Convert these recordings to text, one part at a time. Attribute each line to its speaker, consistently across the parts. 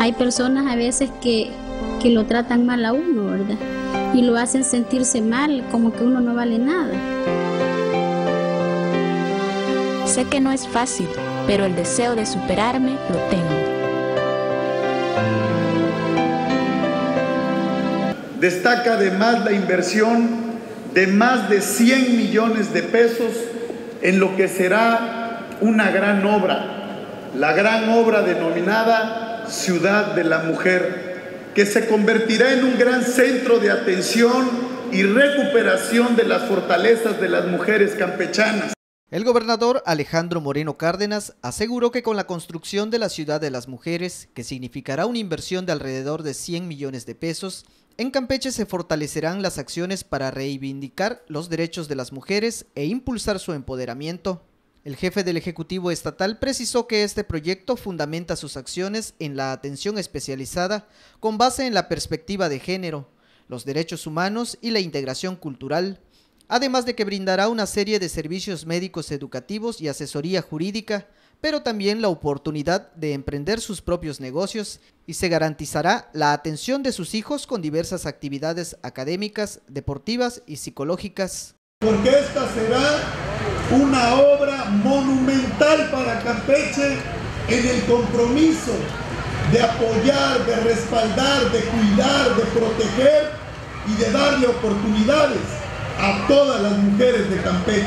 Speaker 1: hay personas a veces que, que lo tratan mal a uno, ¿verdad? Y lo hacen sentirse mal, como que uno no vale nada.
Speaker 2: Sé que no es fácil, pero el deseo de superarme lo tengo.
Speaker 3: Destaca además la inversión de más de 100 millones de pesos en lo que será una gran obra, la gran obra denominada Ciudad de la Mujer, que se convertirá en un gran centro de atención y recuperación de las fortalezas de las mujeres campechanas.
Speaker 4: El gobernador Alejandro Moreno Cárdenas aseguró que con la construcción de la Ciudad de las Mujeres, que significará una inversión de alrededor de 100 millones de pesos, en Campeche se fortalecerán las acciones para reivindicar los derechos de las mujeres e impulsar su empoderamiento. El jefe del Ejecutivo Estatal precisó que este proyecto fundamenta sus acciones en la atención especializada con base en la perspectiva de género, los derechos humanos y la integración cultural, además de que brindará una serie de servicios médicos educativos y asesoría jurídica, pero también la oportunidad de emprender sus propios negocios y se garantizará la atención de sus hijos con diversas actividades académicas, deportivas y psicológicas.
Speaker 3: Porque esta será una obra monumental para Campeche en el compromiso de apoyar, de respaldar, de cuidar, de proteger y de darle oportunidades a todas las mujeres de Campeche.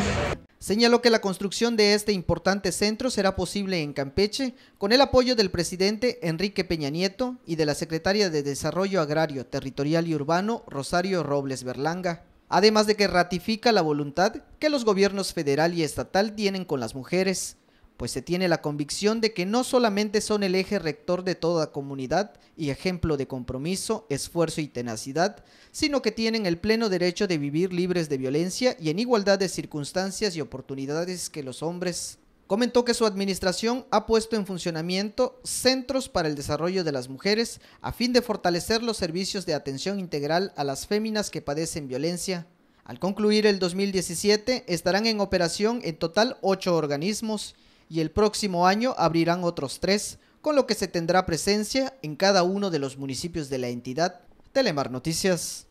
Speaker 4: Señaló que la construcción de este importante centro será posible en Campeche con el apoyo del presidente Enrique Peña Nieto y de la secretaria de Desarrollo Agrario, Territorial y Urbano, Rosario Robles Berlanga. Además de que ratifica la voluntad que los gobiernos federal y estatal tienen con las mujeres, pues se tiene la convicción de que no solamente son el eje rector de toda comunidad y ejemplo de compromiso, esfuerzo y tenacidad, sino que tienen el pleno derecho de vivir libres de violencia y en igualdad de circunstancias y oportunidades que los hombres. Comentó que su administración ha puesto en funcionamiento centros para el desarrollo de las mujeres a fin de fortalecer los servicios de atención integral a las féminas que padecen violencia. Al concluir el 2017, estarán en operación en total ocho organismos y el próximo año abrirán otros tres, con lo que se tendrá presencia en cada uno de los municipios de la entidad. Telemar Noticias.